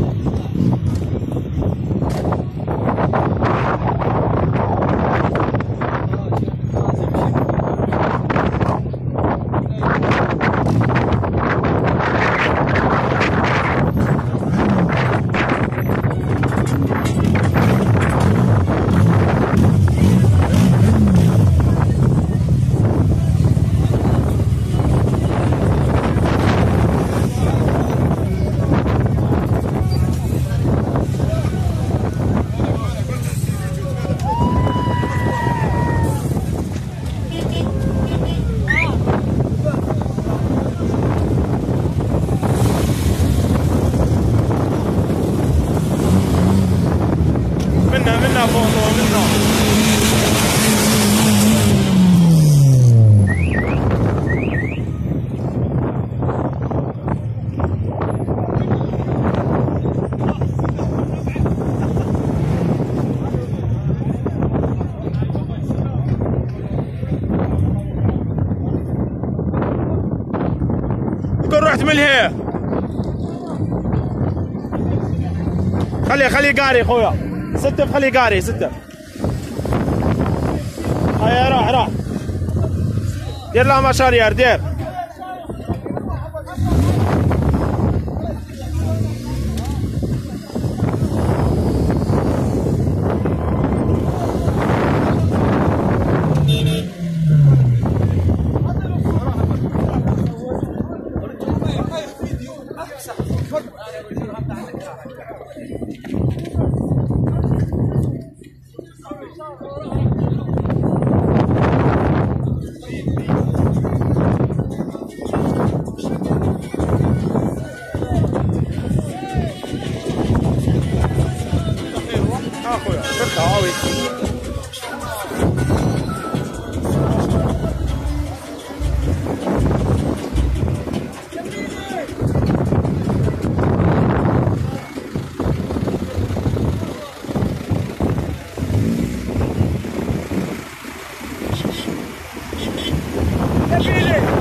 one. رحت من خليه خليه قاري خويا ستة خليه قاري ستة. هيا راح راح. دير لها مشارير دير. 哎呀，这啥位置？前进！前进！